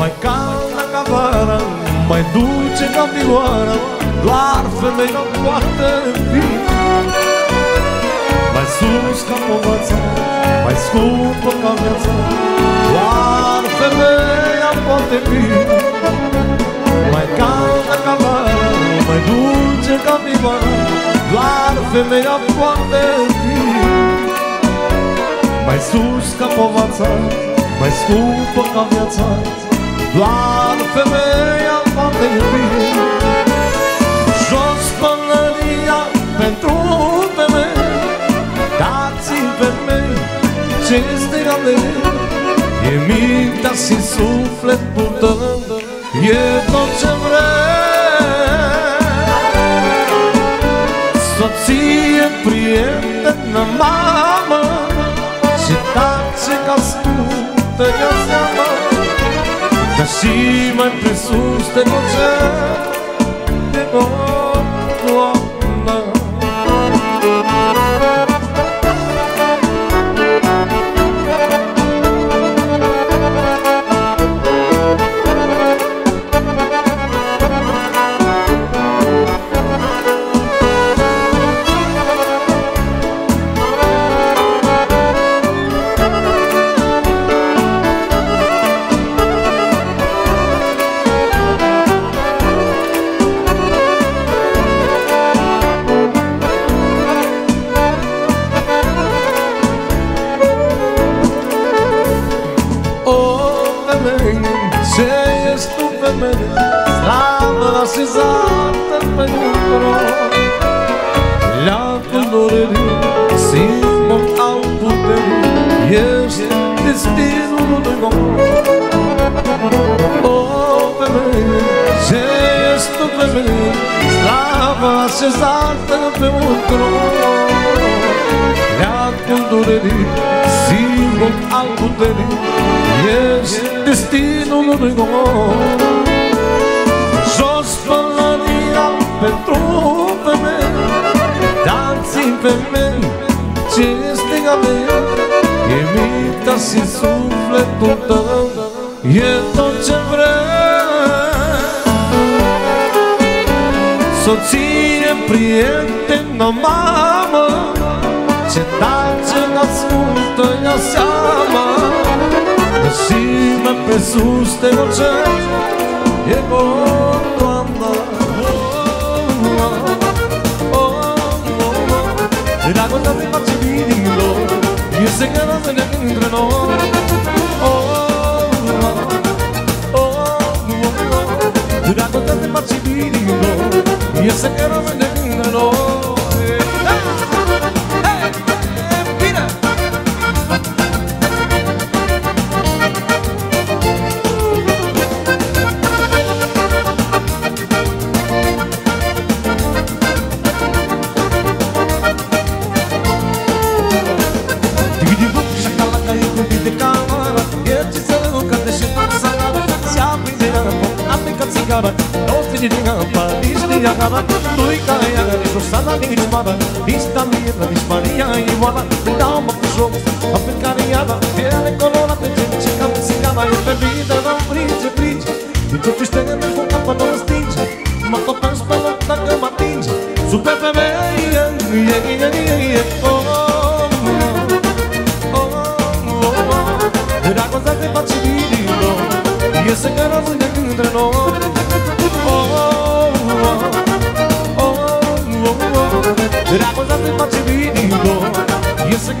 Mai caldă ca vara Mai dulce ca vioara Doar femeia poate fi. Mai sus ca povăța Mai scumpă ca viața Doar femeia poate fi. Mai caldă ca vara Mai dulce ca vioara Doar femeia poate fi. Mai sus ca povăța Mai scumpă ca viața Doar femeia poate fi Jos pălăria pentru femei Dați-mi femei ce este ale E mintea și sufletul tău E tot ce vrei Dar și mai presus de așezată pe un tron Leacul dorerii, simbol al puterii Ești destinul lui om. O femeie, ce ești tu femeie Slavă așezată pe un tron Leacul durerii, simbol al puterii Ești destinul lui om pentru femei Dați-mi femei ce este galea E mintea și sufletul tău. E tot ce vrei Soție, prietenă, mamă Ce tace n-ascultă ea seama. Și mai pe sus te orice E bun, E secretă între noi Dragostea se face vinilor E secretă între nici din agara Nu-i ca ea, nici o sana, nici mara Nici Daniela, nici Maria Ioana Îi dau mă cu joc, a pe care iada Piele colorată, gen ce cam țigara E pe vida, nu frige, frige Din ce fiște în cu capă nu stinge Mă topesc pe loc dacă mă atinge Super femeie, e, e, e, e, oh, oh, oh, oh, oh Dragostea te face vinilo E să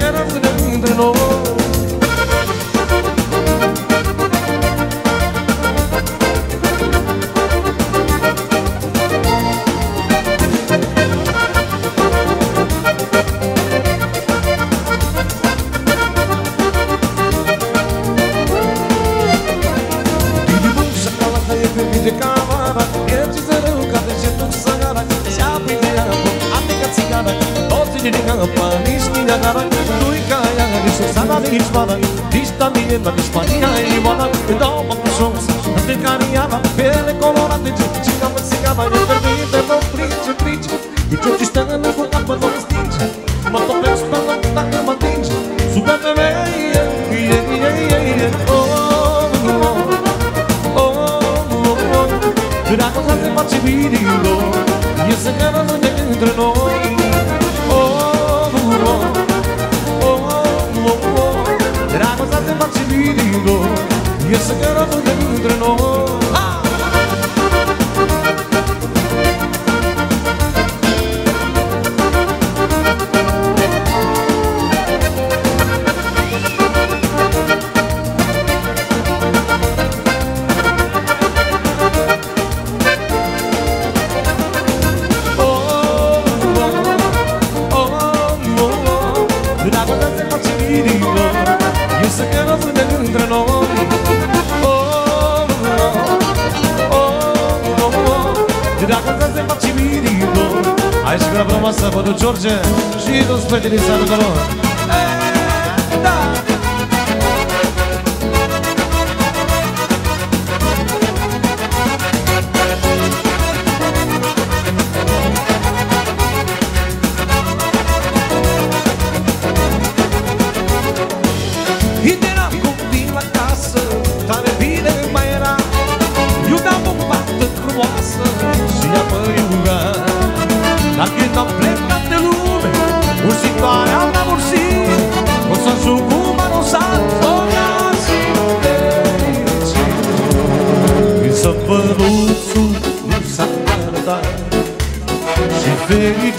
lembra minha espadinha enrolada Me dá uma puxonça, mas tem carinhava Pele colorada de tinta, mas se acaba de perdida Não frite, frite, e tu te estando com a stinge. distante Mas tô loc, pra não dar cama tente Suba bebê, yeah, yeah, yeah, yeah Oh, oh, oh, oh, oh Vira com a cama te vira e louco E essa cara não E să Giorgio Giorgio Giorgio Giorgio Giorgio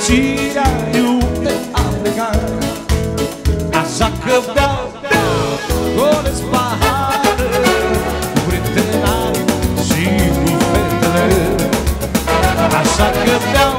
frumoasă, Bădu George și toți prietenii salută lor. Tu spune-le că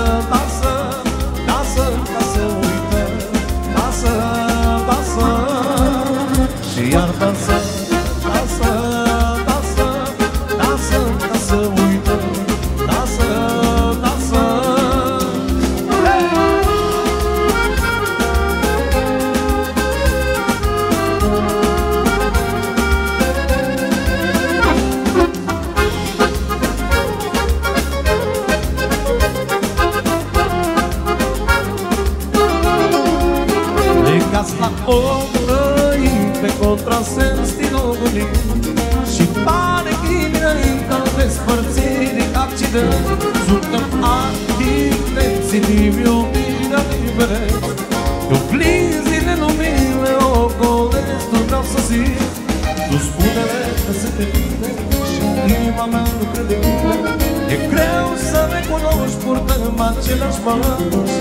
purtăm același mas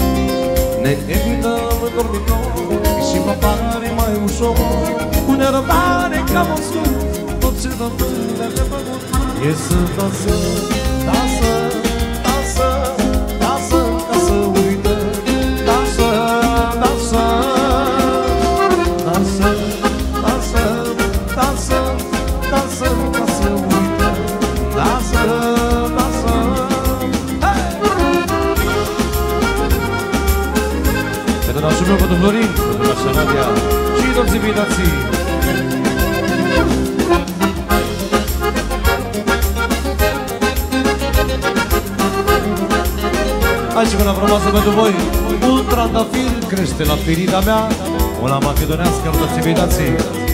Ne evităm în dormitor Și mă pare mai ușor. Cu nerăbdare ca măsur Tot ce dă până de pământ. E să dansăm, dansăm, dansăm crește la firida mea Una macedonească pentru toți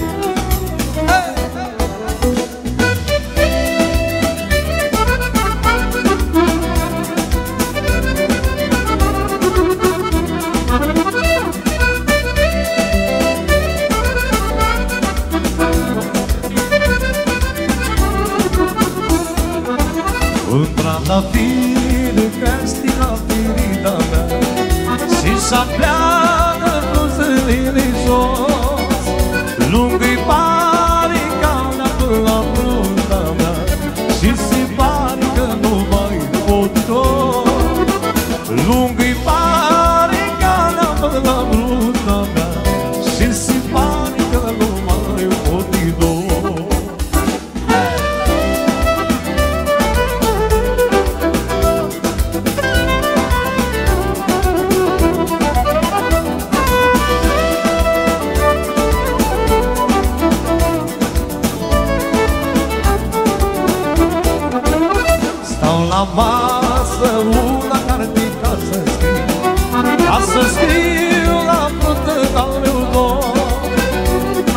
Ca să scriu la frută al meu dor.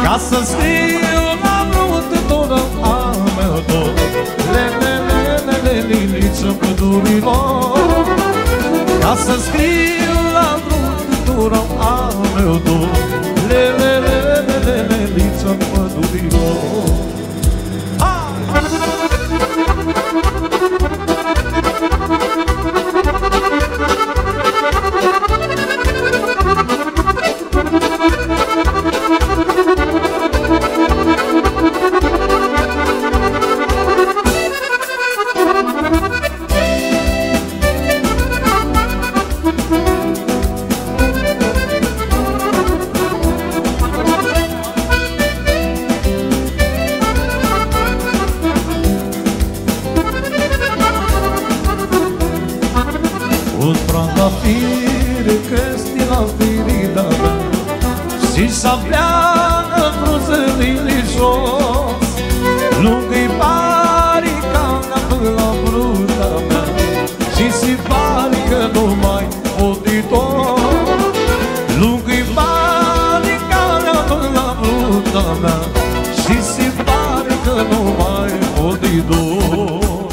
Ca să scriu la frută tot al meu dor. Le, le, le, le, le, liliță pădurilor. Ca să scriu la frută tot al meu dor fruta mea Și se pare că nu mai pot de tot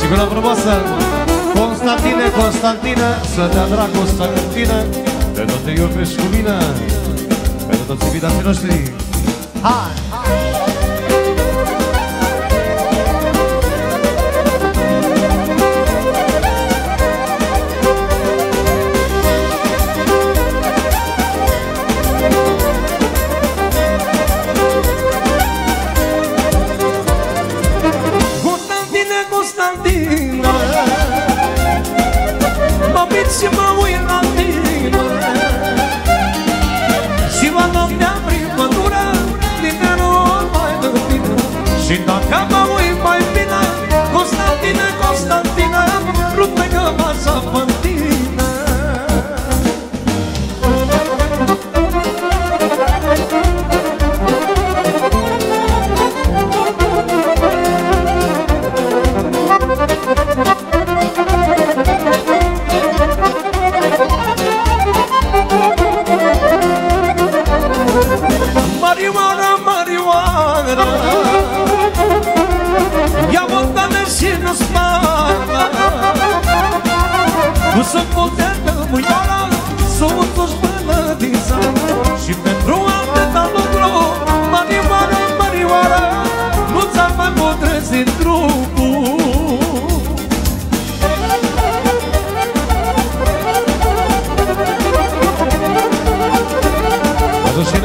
Sigura frumoasă Constantine, Constantină Să dea dragostea în tine Pentru te iubești cu mine Pentru toți invitații noștri high.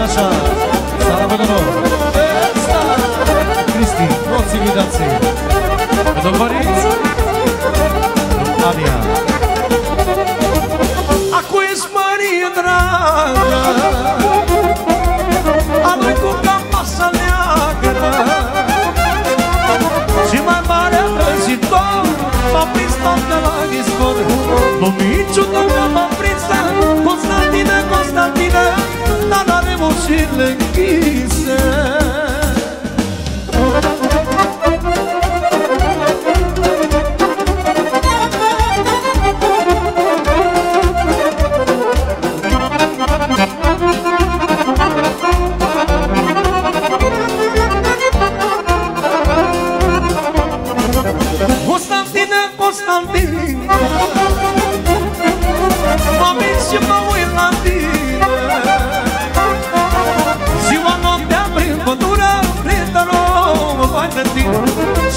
casa silencio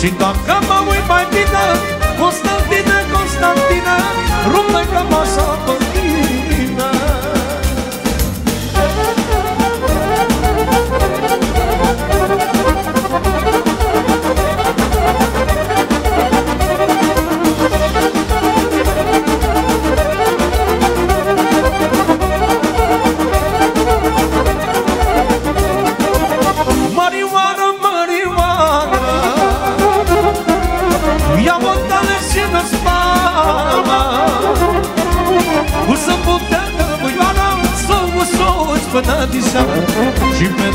Și dacă mă uit mai bine Constantină, Constantină Rupe cam așa până tradição. Tipo,